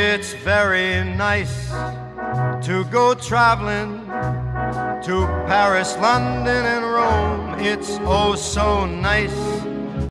It's very nice to go traveling to Paris, London, and Rome. It's oh so nice